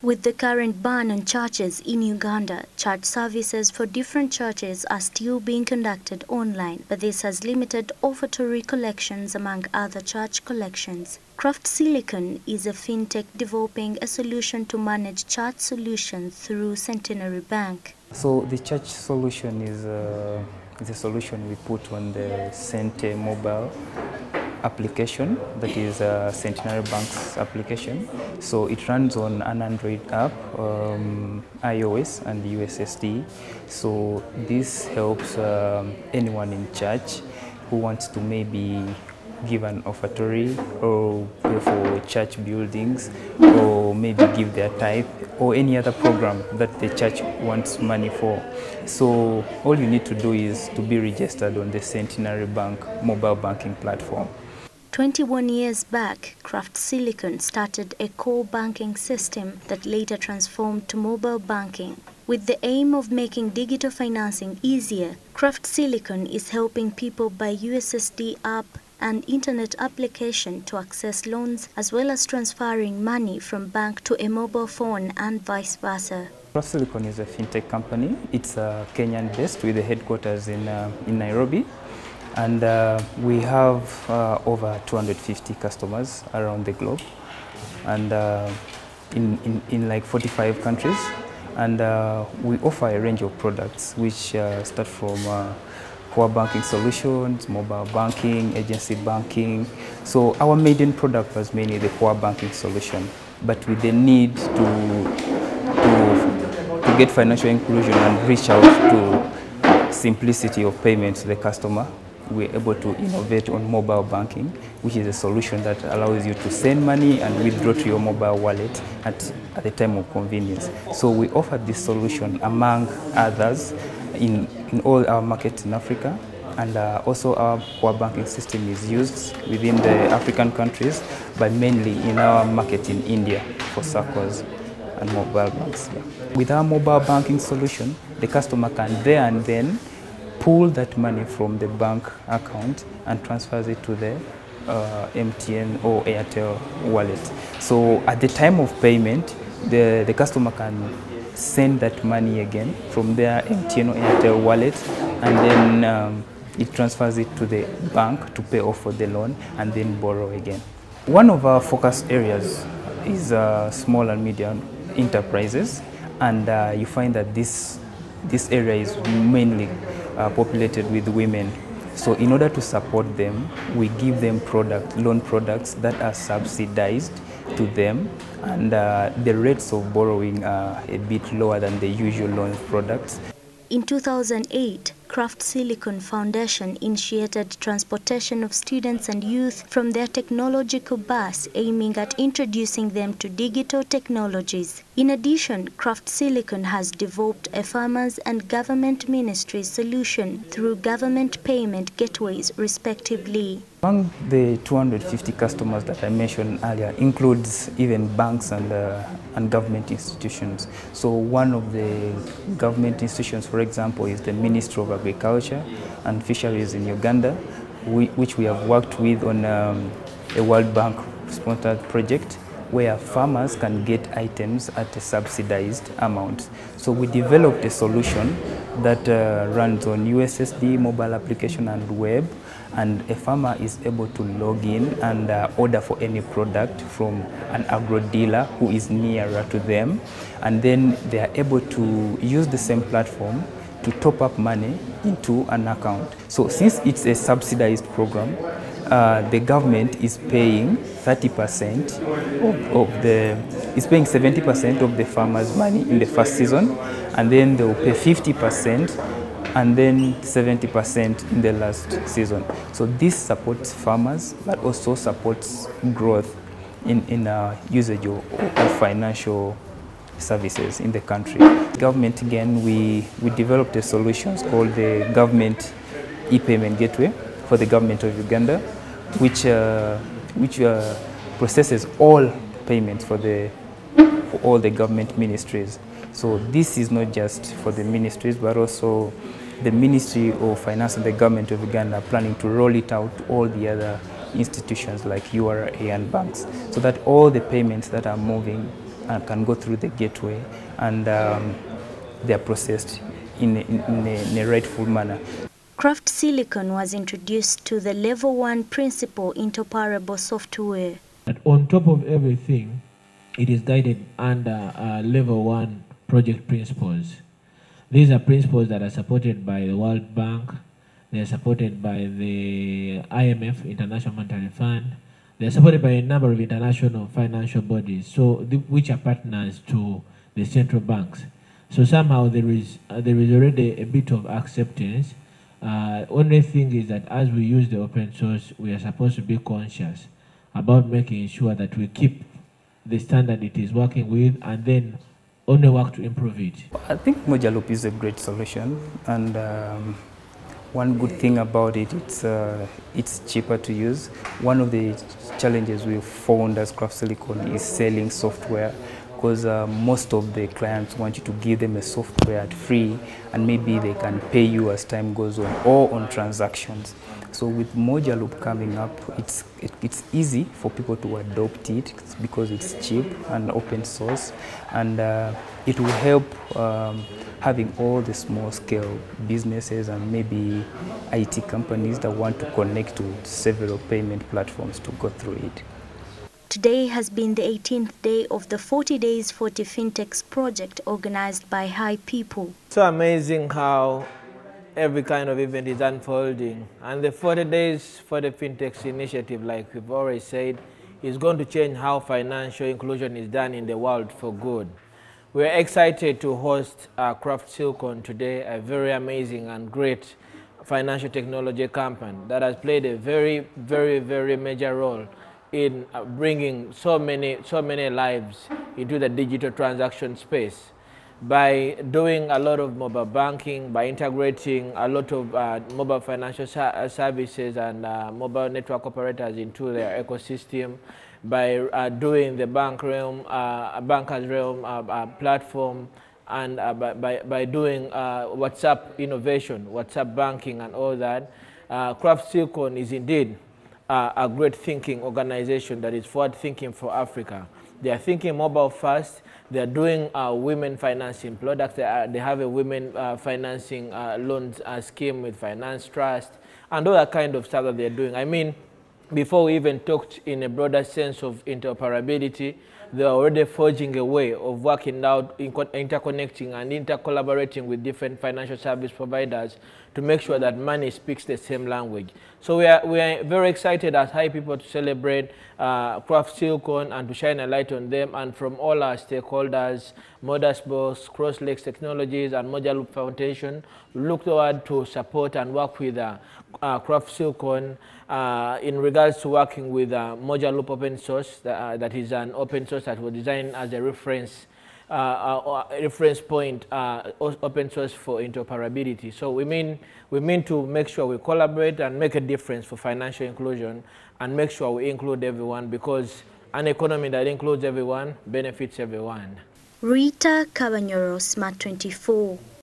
With the current ban on churches in Uganda, church services for different churches are still being conducted online, but this has limited offertory collections among other church collections. Craft Silicon is a fintech developing a solution to manage church solutions through Centenary Bank. So the church solution is a, is a solution we put on the Cente mobile application that is a Centenary Bank's application. So it runs on an Android app, um, iOS and USSD. So this helps um, anyone in church who wants to maybe give an offertory or pay for church buildings or maybe give their tithe or any other program that the church wants money for. So all you need to do is to be registered on the Centenary Bank mobile banking platform. 21 years back, Craft Silicon started a core banking system that later transformed to mobile banking. With the aim of making digital financing easier, Craft Silicon is helping people by USSD app and internet application to access loans as well as transferring money from bank to a mobile phone and vice versa. Silicon is a fintech company. It's uh, Kenyan based with the headquarters in, uh, in Nairobi. And uh, we have uh, over 250 customers around the globe and uh, in, in, in like 45 countries. And uh, we offer a range of products which uh, start from uh, core banking solutions, mobile banking, agency banking. So our maiden product was mainly the core banking solution, but with the need to, to, to get financial inclusion and reach out to simplicity of payment to the customer, we're able to innovate on mobile banking, which is a solution that allows you to send money and withdraw to your mobile wallet at, at the time of convenience. So we offer this solution among others in, in all our markets in Africa. And uh, also our core banking system is used within the African countries, but mainly in our market in India for circles and mobile banks. Yeah. With our mobile banking solution, the customer can there and then pull that money from the bank account and transfers it to the uh, MTN or Airtel wallet. So at the time of payment, the, the customer can send that money again from their MTN or Airtel wallet and then um, it transfers it to the bank to pay off for the loan and then borrow again. One of our focus areas is uh, small and medium enterprises and uh, you find that this, this area is mainly uh, populated with women. So in order to support them, we give them product, loan products that are subsidized to them and uh, the rates of borrowing are a bit lower than the usual loan products. In 2008, Craft Silicon Foundation initiated transportation of students and youth from their technological bus aiming at introducing them to digital technologies. In addition, Craft Silicon has developed a farmers and government ministry solution through government payment gateways respectively. Among the 250 customers that I mentioned earlier includes even banks and, uh, and government institutions. So one of the government institutions, for example, is the Ministry of Agriculture and Fisheries in Uganda, we, which we have worked with on um, a World Bank sponsored project where farmers can get items at a subsidized amount. So we developed a solution that uh, runs on USSD, mobile application and web and a farmer is able to log in and uh, order for any product from an agro dealer who is nearer to them and then they are able to use the same platform to top up money into an account. So since it's a subsidized program, uh, the government is paying 30% of, the, is paying 70% of the farmer's money in the first season, and then they will pay 50% and then 70% in the last season. So this supports farmers, but also supports growth in, in uh, usage of, of financial services in the country. Government, again, we, we developed a solution called the Government e-payment gateway for the government of Uganda, which, uh, which uh, processes all payments for, the, for all the government ministries. So this is not just for the ministries, but also the Ministry of Finance and the government of Uganda are planning to roll it out to all the other institutions like URA and banks, so that all the payments that are moving and can go through the gateway and um, they are processed in a, in, a, in a rightful manner. Craft Silicon was introduced to the Level 1 Principle Interoperable Software. But on top of everything, it is guided under uh, Level 1 project principles. These are principles that are supported by the World Bank, they are supported by the IMF, International Monetary Fund, they are supported by a number of international financial bodies, so the, which are partners to the central banks. So somehow there is, uh, there is already a bit of acceptance uh, only thing is that as we use the open source, we are supposed to be conscious about making sure that we keep the standard it is working with and then only work to improve it. I think Mojaloop is a great solution and um, one good thing about it, it's, uh, it's cheaper to use. One of the challenges we've found as Craft Silicon is selling software because uh, most of the clients want you to give them a software at free and maybe they can pay you as time goes on or on transactions. So with Mojaloop coming up, it's, it, it's easy for people to adopt it because it's cheap and open source and uh, it will help um, having all the small scale businesses and maybe IT companies that want to connect to several payment platforms to go through it. Today has been the 18th day of the 40 Days 40 Fintechs project organized by HiPipo. So amazing how every kind of event is unfolding. And the 40 Days for the Fintechs initiative, like we've already said, is going to change how financial inclusion is done in the world for good. We're excited to host uh, Craft Silicon today, a very amazing and great financial technology company that has played a very, very, very major role in uh, bringing so many, so many lives into the digital transaction space by doing a lot of mobile banking, by integrating a lot of uh, mobile financial uh, services and uh, mobile network operators into their ecosystem, by uh, doing the bank realm, uh, bankers realm platform, and by, by, by, doing WhatsApp innovation, WhatsApp banking and all that. Craft Silicon is indeed uh, a great thinking organization that is forward thinking for Africa. They are thinking mobile first. They are doing uh, women financing products. They, are, they have a women uh, financing uh, loans uh, scheme with Finance Trust and all that kind of stuff that they're doing. I mean, before we even talked in a broader sense of interoperability, they're already forging a way of working out, interconnecting and intercollaborating with different financial service providers to make sure that money speaks the same language. So we are, we are very excited as HiPipo to celebrate uh, Craft Silicon and to shine a light on them and from all our stakeholders, ModusBox, Cross Lakes Technologies and Mojaloop Foundation, we look forward to support and work with uh, uh, Craft Silicon uh, in regards to working with uh, Mojaloop open source, uh, that is an open source that were designed as a reference uh, uh, reference point uh, open source for interoperability. So we mean, we mean to make sure we collaborate and make a difference for financial inclusion and make sure we include everyone because an economy that includes everyone benefits everyone. Rita Cabanyoro, Smart 24.